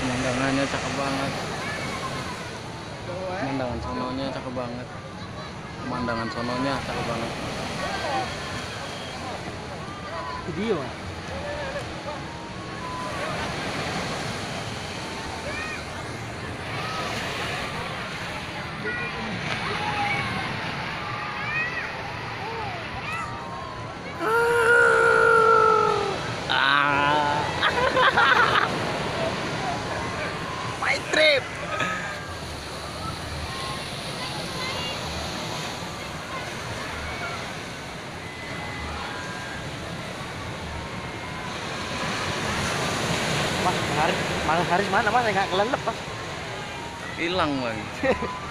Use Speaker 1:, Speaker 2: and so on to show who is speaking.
Speaker 1: pemandangannya cakep banget. Pemandangan sononya cakep banget. Pemandangan sononya cakep banget.
Speaker 2: Video.
Speaker 1: ah trip
Speaker 2: Mas, Haris, Mas Haris mana mas? Nggak kelelep mas.
Speaker 1: hilang lagi